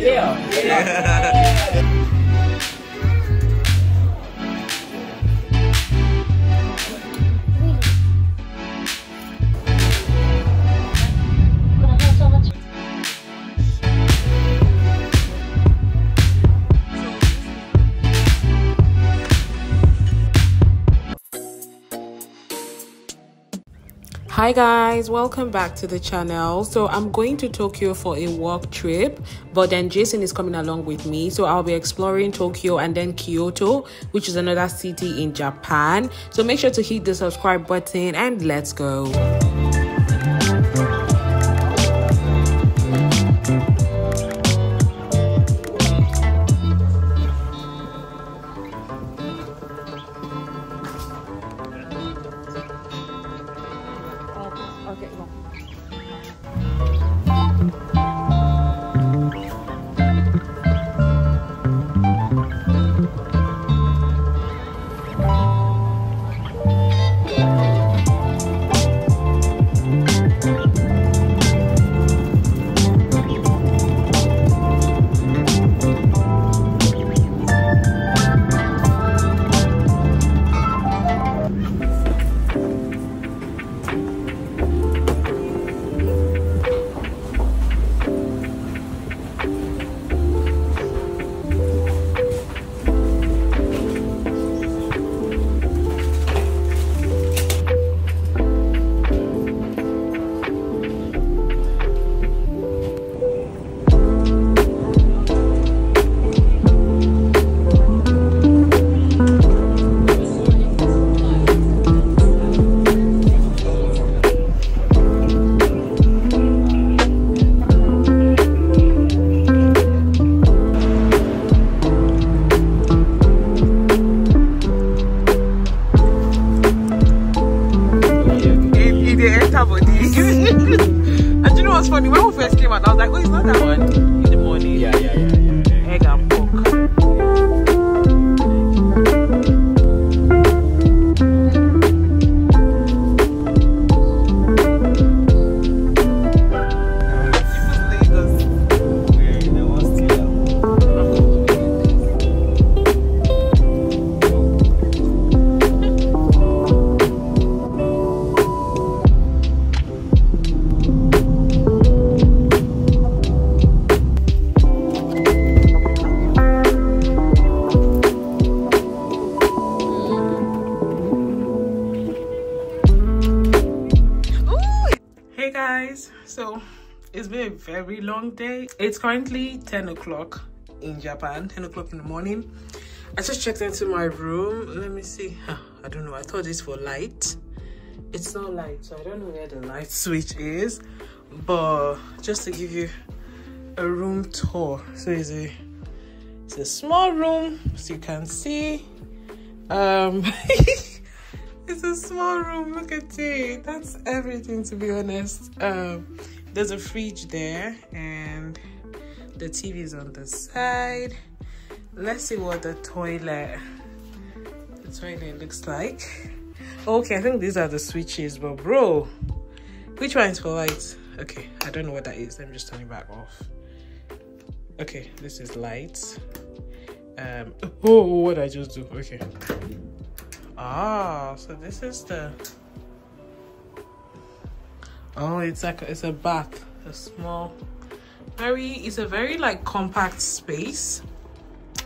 Yeah. yeah. Hi guys. Welcome back to the channel. So i'm going to tokyo for a work trip but then jason is coming along with me. So i'll be exploring tokyo and then kyoto which is another city in japan. So make sure to hit the subscribe button and let's go very currently 10 o'clock in japan 10 o'clock in the morning. I just checked into my room. Let me see. I don't know. I thought this for light. It's not light so i don't know where the light switch is. But just to give you a room tour. So it's a it's a small room so you can see. Um it's a small room. Look at it. That's everything to be honest. Um there's a fridge there and the TV is on the side. Let's see what the toilet the toilet looks like. Okay, I think these are the switches, but bro, which one is for lights? Okay, I don't know what that is. Me just turn it back off. Okay, this is lights. Um, oh, what did I just do? Okay. Ah, so this is the Oh, it's like it's a bath, a small, very. It's a very like compact space.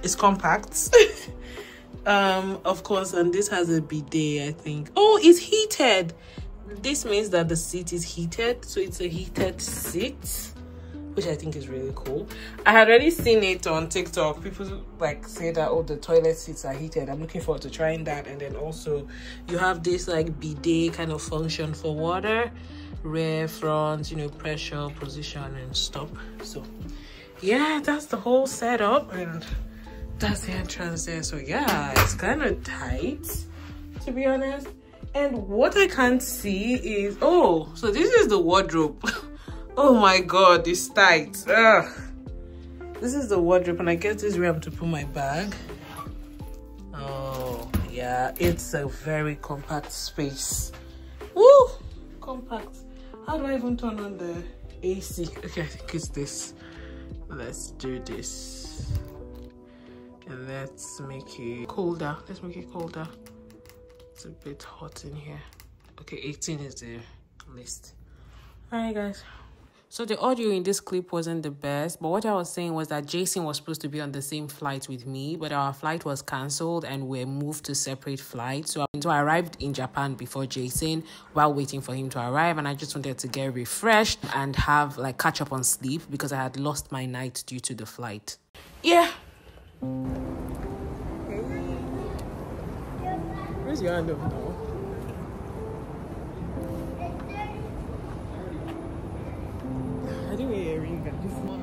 It's compact. um, of course, and this has a bidet. I think. Oh, it's heated. This means that the seat is heated, so it's a heated seat which I think is really cool. I had already seen it on TikTok. People like say that oh the toilet seats are heated. I'm looking forward to trying that. And then also you have this like bidet kind of function for water rear front you know pressure position and stop. So yeah that's the whole setup and that's the entrance there. So yeah it's kind of tight to be honest. And what i can't see is oh so this is the wardrobe. Oh my god it's tight. Ugh. this is the wardrobe and i guess this is where i'm to put my bag. Oh yeah it's a very compact space. Woo! compact how do I even turn on the AC? Okay, I think it's this. let's do this. And let's make it colder. Let's make it colder. It's a bit hot in here. Okay 18 is the list. All right guys so the audio in this clip wasn't the best, but what I was saying was that Jason was supposed to be on the same flight with me, but our flight was cancelled and we're moved to separate flights. So, I arrived in Japan before Jason while waiting for him to arrive, and I just wanted to get refreshed and have like catch up on sleep because I had lost my night due to the flight. Yeah. Where's your hand now? This morning.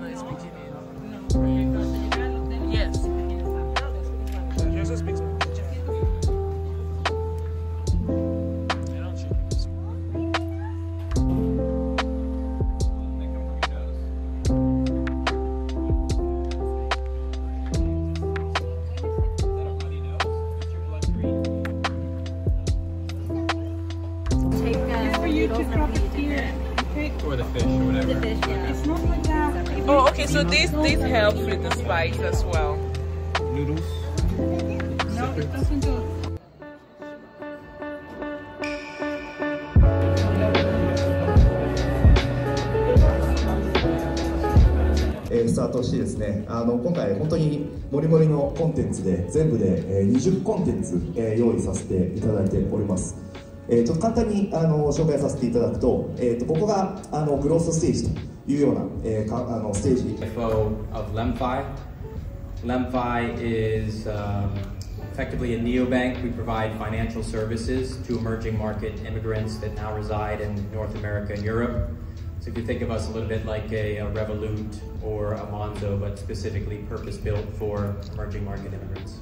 Oh, okay. So this this helps with the spice as well. Noodles? No, it doesn't do. スタートしてですねあの今回本当にもりもりのコンテンツで全部で20コンテンツ用意させていただいております、えー、ちょっと簡単にあの紹介させていただくと,、えーと、とここがあのグロースステージというような、えー、かあのステージ CFO of Lemfi Lemfi is、um, effectively a neobank. We provide financial services to emerging market immigrants that now reside in North America and Europe. So if you think of us a little bit like a, a Revolut or a Monzo, but specifically purpose-built for emerging market immigrants.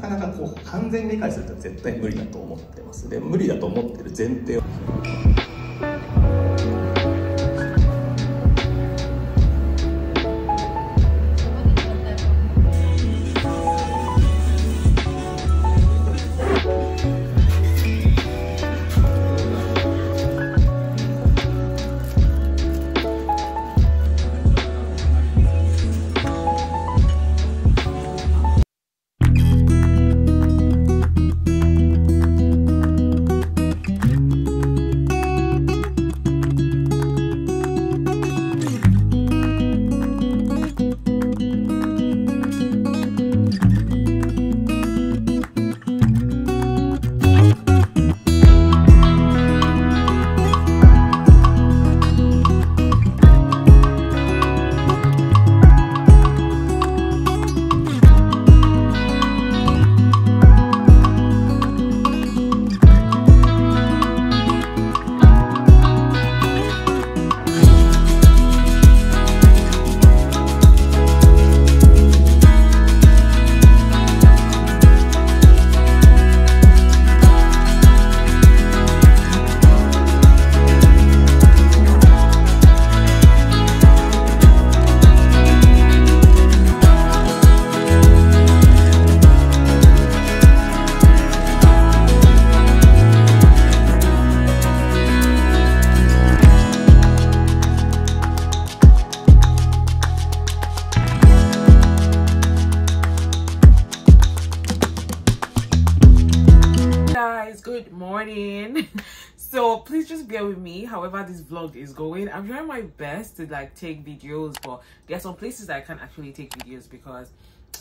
かなかこう完全に理解すると絶対無理だと思ってます。で無理だと思ってる前提を。This vlog is going i'm trying my best to like take videos but there are some places i can't actually take videos because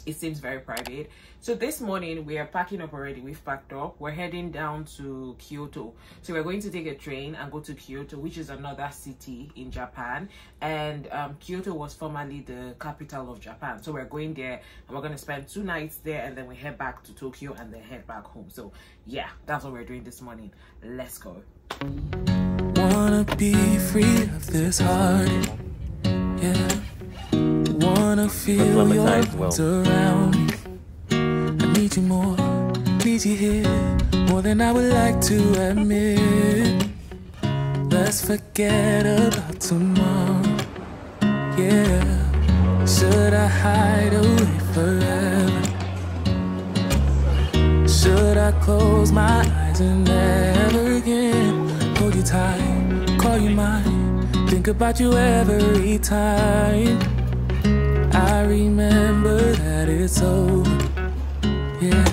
it seems very private. So this morning we are packing up already. We've packed up. We're heading down to kyoto. So we're going to take a train and go to kyoto which is another city in japan. And um, kyoto was formerly the capital of japan. So we're going there and we're going to spend two nights there and then we head back to tokyo and then head back home. So yeah that's what we're doing this morning. Let's go I wanna be free of this heart. Yeah. Wanna feel your arms around. Me. I need you more, need you here, more than I would like to admit. Let's forget about tomorrow. Yeah. Should I hide away forever? Should I close my eyes and never again hold you tight? Call you mine, think about you every time. I remember that it's over, yeah.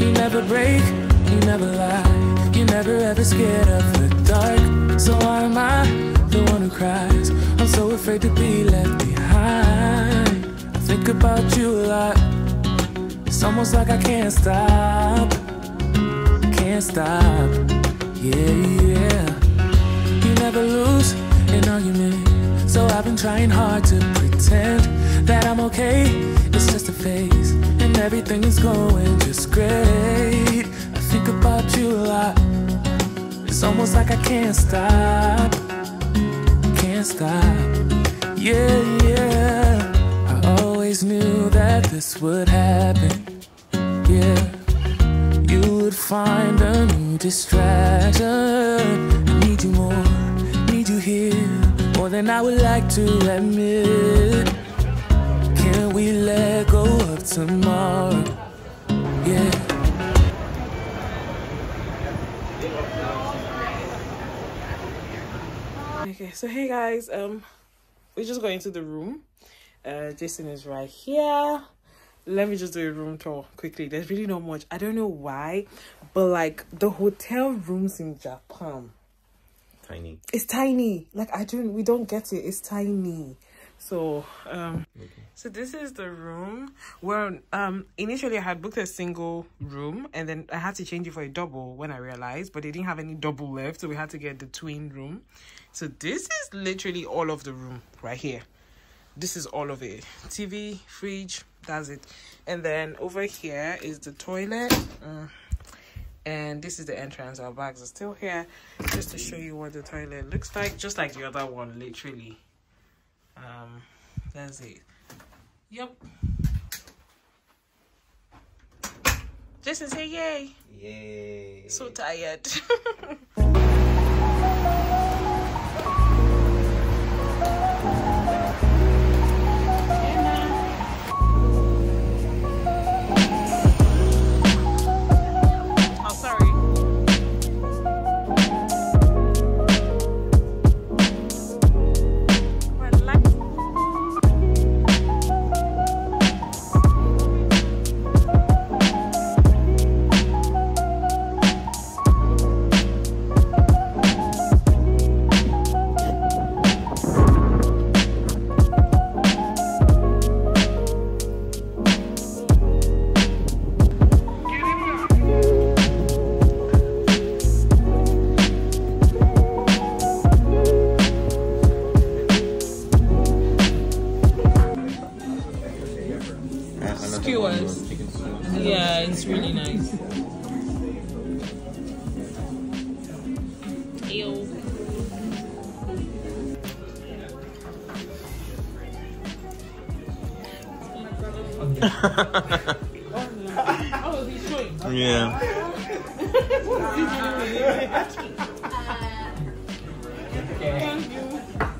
You never break, you never lie, you never ever scared of the dark. So why am I the one who cries? I'm so afraid to be left behind. I think about you a lot. It's almost like I can't stop, can't stop. Yeah, yeah. Never lose an argument, so I've been trying hard to pretend that I'm okay. It's just a phase, and everything is going just great. I think about you a lot. It's almost like I can't stop, can't stop. Yeah, yeah. I always knew that this would happen. Yeah, you would find a new distraction. More than I would like to admit. Can we let go of tomorrow? Yeah. Okay, so hey guys, um, we're just going to the room. Uh, Jason is right here. Let me just do a room tour quickly. There's really not much. I don't know why, but like the hotel rooms in Japan, Tiny. it's tiny. Like I don't, we don't get it. It's tiny. So, um, so this is the room where um initially I had booked a single room and then I had to change it for a double when I realized, but they didn't have any double left, so we had to get the twin room. So this is literally all of the room right here. This is all of it. TV, fridge, that's it. And then over here is the toilet. Mm. And this is the entrance. Our bags are still here. Just to show you what the toilet looks like. Just like the other one, literally. Um, that's it. Yep. Jason say yay. Yay. So tired.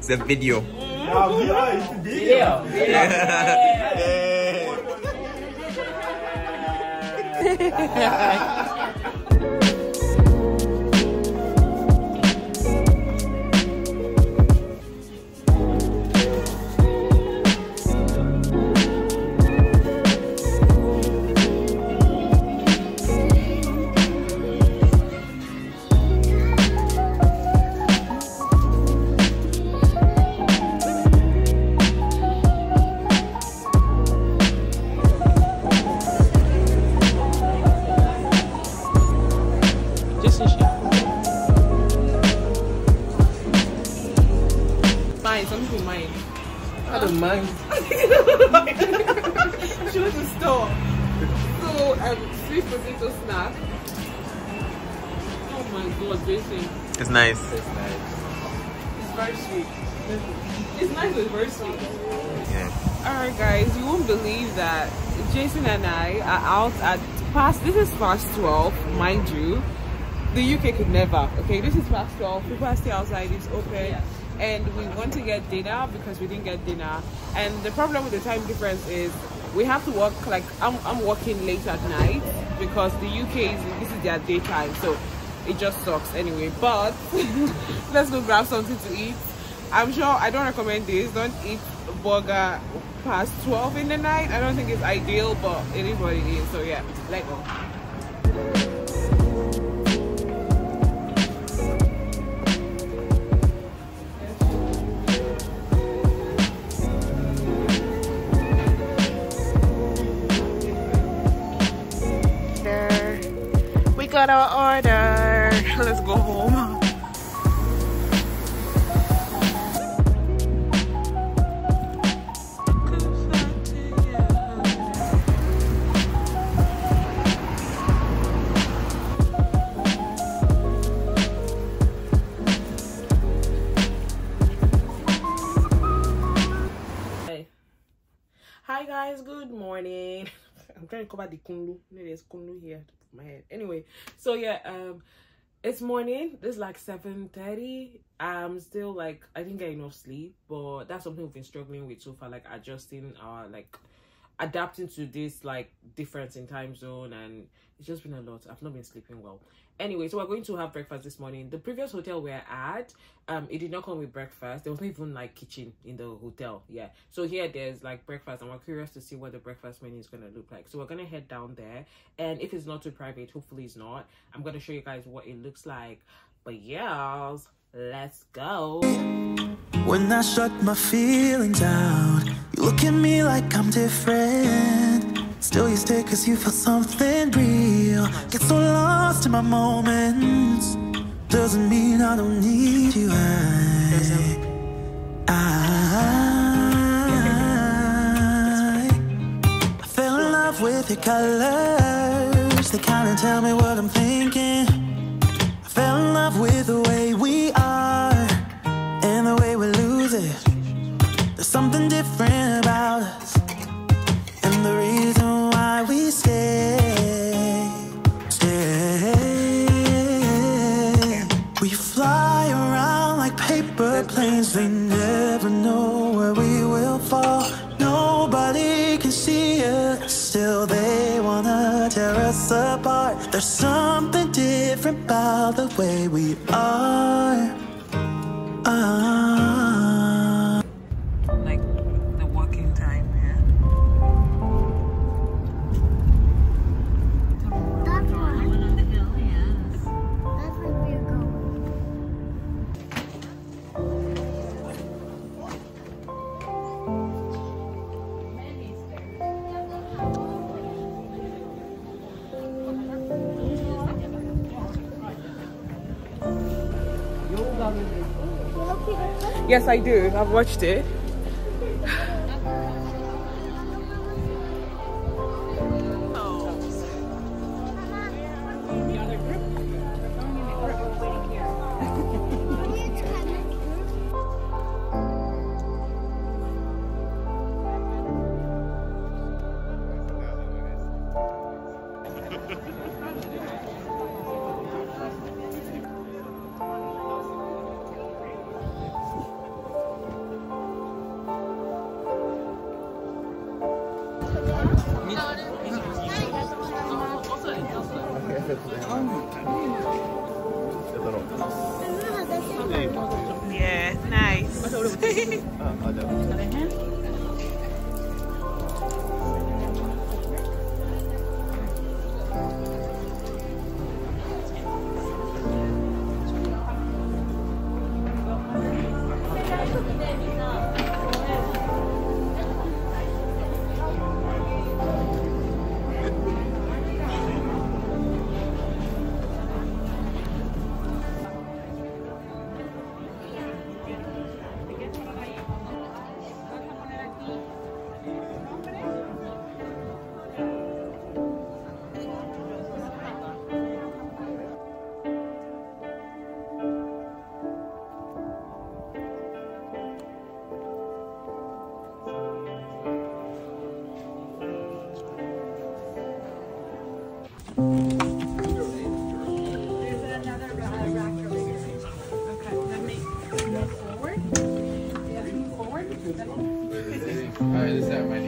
It's a video. Just mind. she went to store. So, um, sweet potato snack. Oh my god, Jason. It's nice. It's very sweet. It's nice, but it's very sweet. Yeah. Alright guys, you won't believe that Jason and I are out at past this is past 12, mind you. The UK could never. Okay, this is past 12. People are still outside, it's open. And we want to get dinner because we didn't get dinner. And the problem with the time difference is we have to work like I'm I'm working late at night because the UK is this is their daytime. So it just sucks anyway. But let's go grab something to eat. I'm sure i don't recommend this. Don't eat burger past 12 in the night. I don't think it's ideal but is what so yeah let go got our order. Let's go home. To cover the kunlu. There's kunlu here my head. Anyway, so yeah, um, it's morning. It's like 7:30. I'm still like I didn't get enough sleep, but that's something we've been struggling with so far, like adjusting our like adapting to this like difference in time zone and it's just been a lot. I've not been sleeping well. Anyway so we're going to have breakfast this morning. The previous hotel we're at um it did not come with breakfast. There wasn't even like kitchen in the hotel. Yeah. So here there's like breakfast and we're curious to see what the breakfast menu is going to look like. So we're going to head down there and if it's not too private hopefully it's not i'm going to show you guys what it looks like. But yeah let's go When I shut my feelings out, you look at me like I'm different. Still, you stay cause you feel something real. Get so lost in my moments. Doesn't mean I don't need you. I, I, I fell in love with your colors. They kinda tell me what I'm thinking. I fell in love with the way we are something different about us, and the reason why we stay, stay. We fly around like paper planes, they never know where we will fall. Nobody can see us, still they wanna tear us apart. There's something different about the way we are. Yes i do. I've watched it nice Alright, is that? My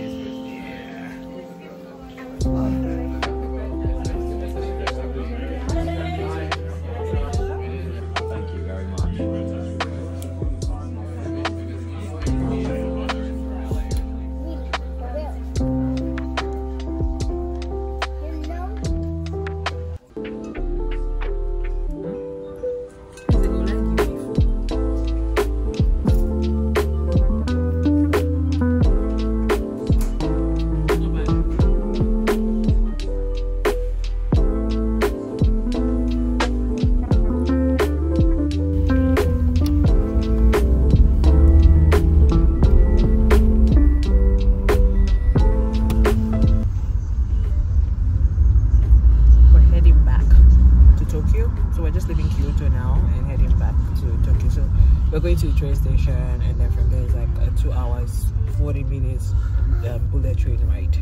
hours, forty minutes um, bullet train ride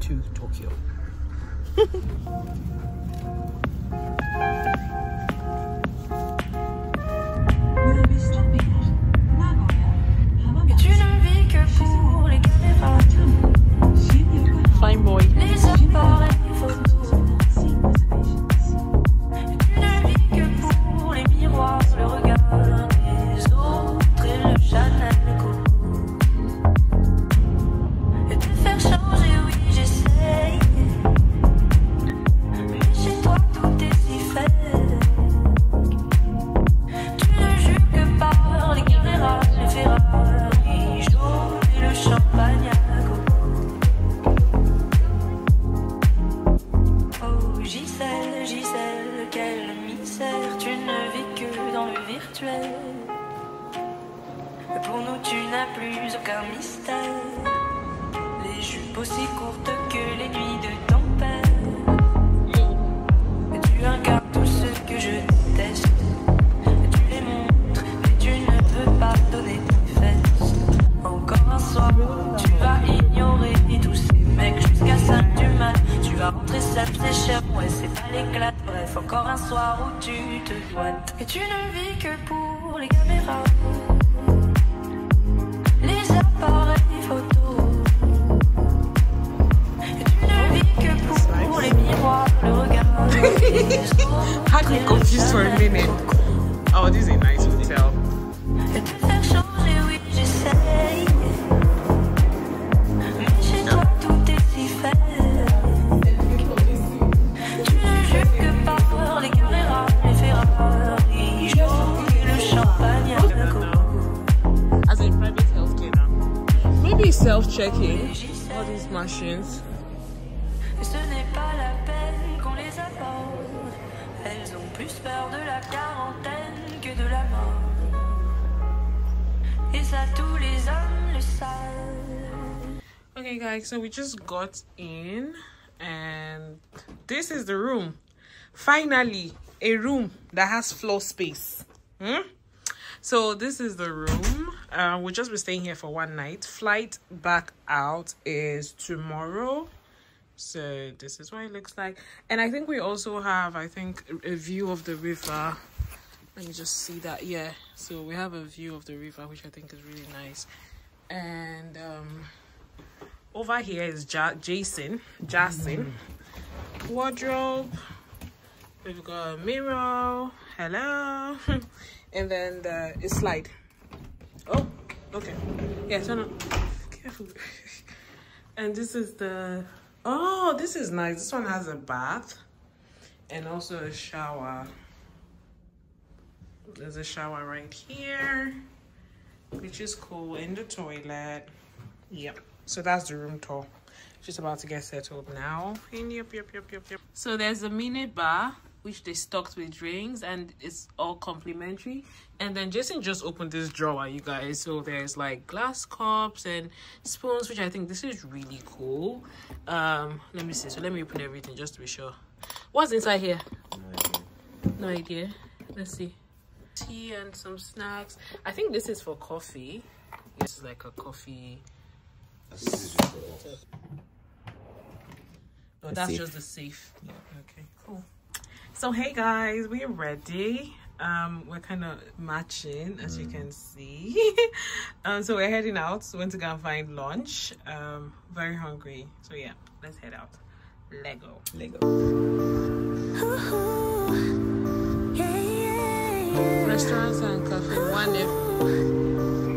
to Tokyo. Et tu Okay, guys, so we just got in, and this is the room. Finally, a room that has floor space. Hmm? So this is the room. Uh, we'll just be staying here for one night. Flight back out is tomorrow. So this is what it looks like. And I think we also have, I think, a a view of the river. Let me just see that. Yeah. So we have a view of the river, which I think is really nice. And um over here is ja- Jason, Jason. Wardrobe. We've got a mirror. Hello. and then the slide. Oh, okay. Yeah, turn on. Careful. and this is the oh, this is nice. This one has a bath and also a shower. There's a shower right here, which is cool. In the toilet. Yep. So that's the room tour. Just about to get settled now. And yep, yep, yep, yep, yep. So there's a mini bar which they stocked with drinks and it's all complimentary. And then Jason just opened this drawer, you guys. So there's like glass cups and spoons, which I think this is really cool. Um, let me see. So let me open everything just to be sure. What's inside here? No idea. Let's see. Tea and some snacks. I think this is for coffee. This is like a coffee. No, that's safe. just the safe. Yeah. Okay. Cool. So hey guys, we're ready. Um, we're kind of matching as you can see. um, so we're heading out. So went to go and find lunch. Um, very hungry. So yeah, let's head out. Lego. Lego. Restaurants and cafe. One if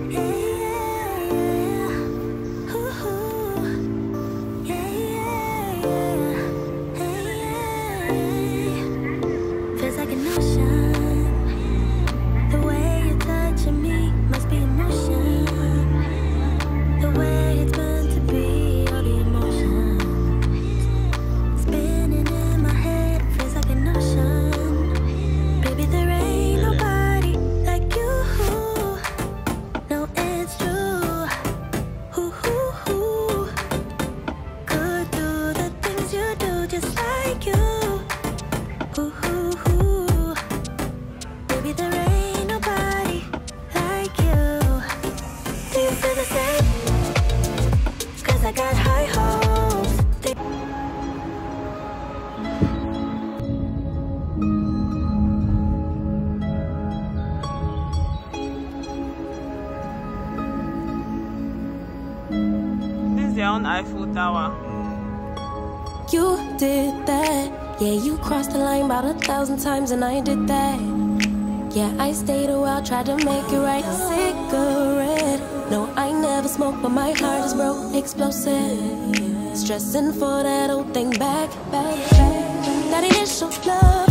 their own Eiffel Tower. You did that. Yeah, you crossed the line about a thousand times, and I did that. Yeah, I stayed a while, tried to make it right. Cigarette. No, I never smoke, but my heart is broke, explosive. Stressing for that old thing back, back, back. That initial love,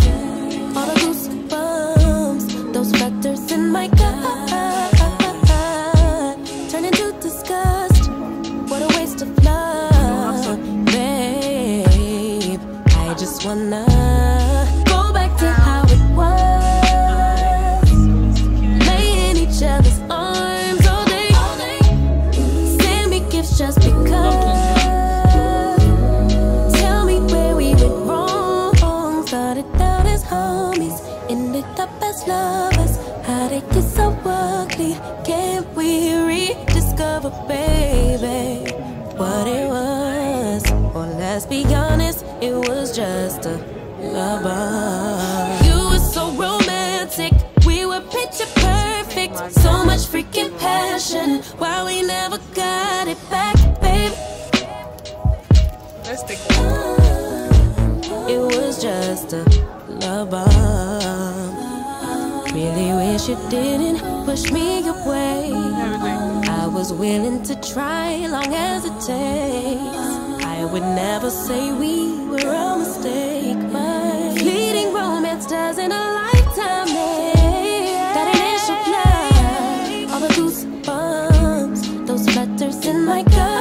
baby, what it was? Or let's be honest, it was just a lover. You were so romantic, we were picture perfect. So much freaking passion, why we never got it back, baby? It was just a love bomb. Really wish you didn't push me away. I was willing to try long as it takes. I would never say we were a mistake, but fleeting romance doesn't a lifetime make. That initial love, all the goosebumps, those flutters in my gut,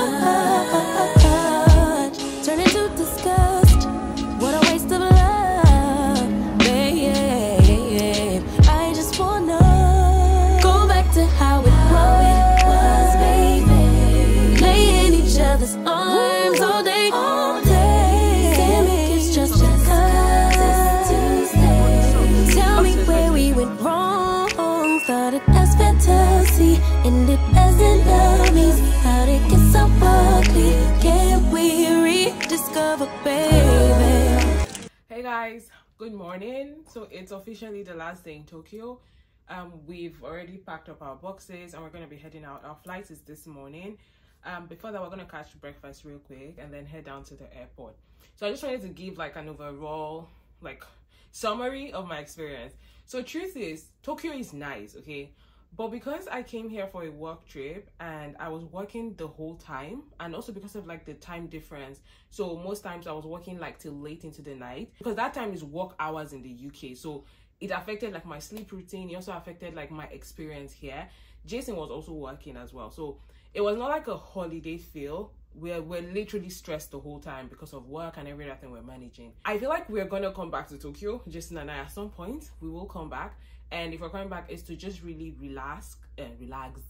guys, good morning. So it's officially the last day in Tokyo. Um, we've already packed up our boxes and we're gonna be heading out. Our flight is this morning. Um, before that, we're gonna catch breakfast real quick and then head down to the airport. So I just wanted to give like an overall like summary of my experience. So truth is, Tokyo is nice, okay. But because I came here for a work trip and I was working the whole time, and also because of like the time difference, so most times I was working like till late into the night because that time is work hours in the UK. So it affected like my sleep routine. It also affected like my experience here. Jason was also working as well, so it was not like a holiday feel. We're, we're literally stressed the whole time because of work and everything we're managing. I feel like we're gonna come back to Tokyo, Jason and I, at some point. We will come back and if we're coming back is to just really relax and relax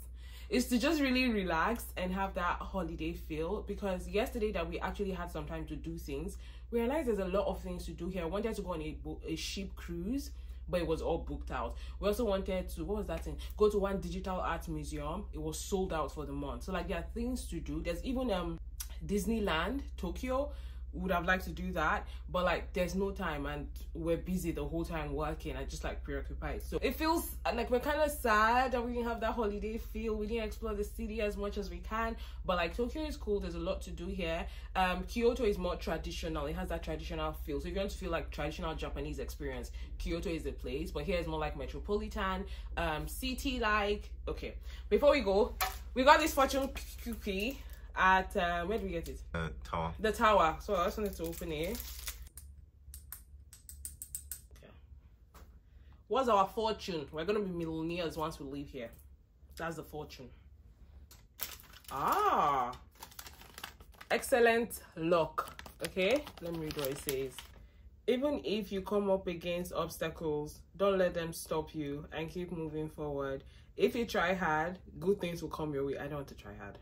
is to just really relax and have that holiday feel because yesterday that we actually had some time to do things we realized there's a lot of things to do here i wanted to go on a, a ship cruise but it was all booked out. We also wanted to what was that thing? Go to one digital art museum. It was sold out for the month. So like there are things to do. There's even um disneyland tokyo would have liked to do that but like there's no time and we're busy the whole time working and just like preoccupied. So it feels like we're kind of sad that we didn't have that holiday feel. We didn't explore the city as much as we can but like tokyo is cool. There's a lot to do here. Um kyoto is more traditional. It has that traditional feel. So if you want to feel like traditional japanese experience kyoto is the place. But here is more like metropolitan um city like okay before we go we got this fortune cookie at uh, where do we get it Uh, tower. the tower. So I just wanted to open it. Okay. What's our fortune? We're gonna be millionaires once we leave here. That's the fortune. Ah, excellent luck. Okay, let me read what it says. Even if you come up against obstacles, don't let them stop you and keep moving forward. If you try hard, good things will come your way. I don't want to try hard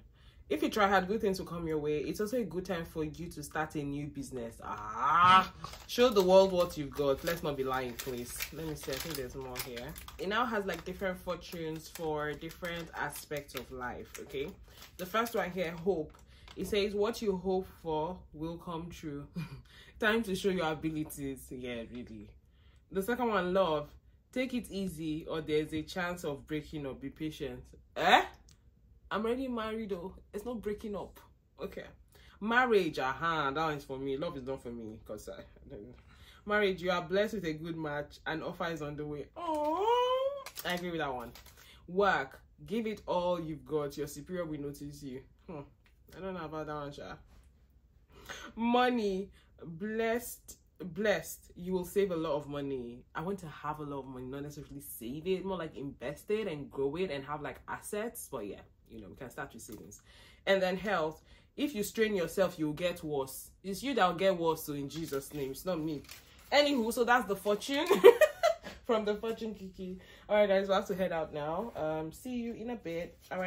if you try hard, good things will come your way. It's also a good time for you to start a new business. Ah, show the world what you've got. Let's not be lying, please. Let me see. I think there's more here. It now has like different fortunes for different aspects of life. Okay, the first one here, hope. It says what you hope for will come true. time to show your abilities. Yeah, really. The second one, love. Take it easy, or there's a chance of breaking up. Be patient. Eh? I'm already married though. It's not breaking up. okay. Marriage, aha, that one's for me. Love is not for me because I, I don't Marriage, you are blessed with a good match and offer is on the way. Oh, I agree with that one. Work, give it all you've got. Your superior will notice you. Hmm. I don't know about that one, Sha. Money, blessed, blessed. You will save a lot of money. I want to have a lot of money, not necessarily save it, more like invest it and grow it and have like assets. But yeah, you know, we can start with savings. And then health. If you strain yourself, you'll get worse. It's you that'll get worse, so in Jesus' name, it's not me. Anywho, so that's the fortune from the fortune kiki. All right, guys, we have to head out now. Um, see you in a bit. All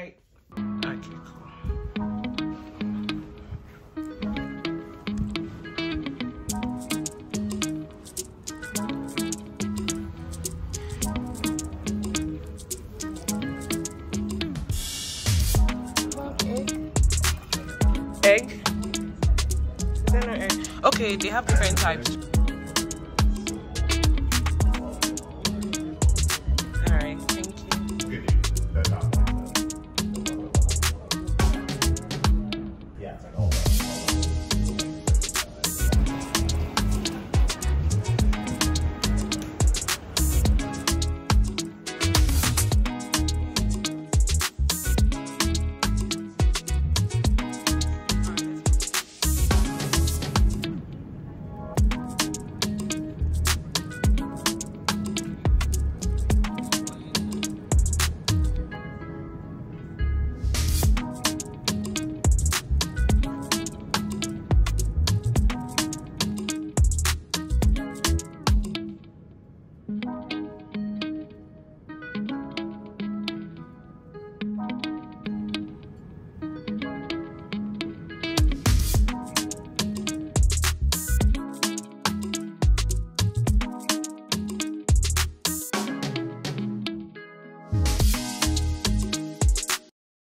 Okay, they have different types.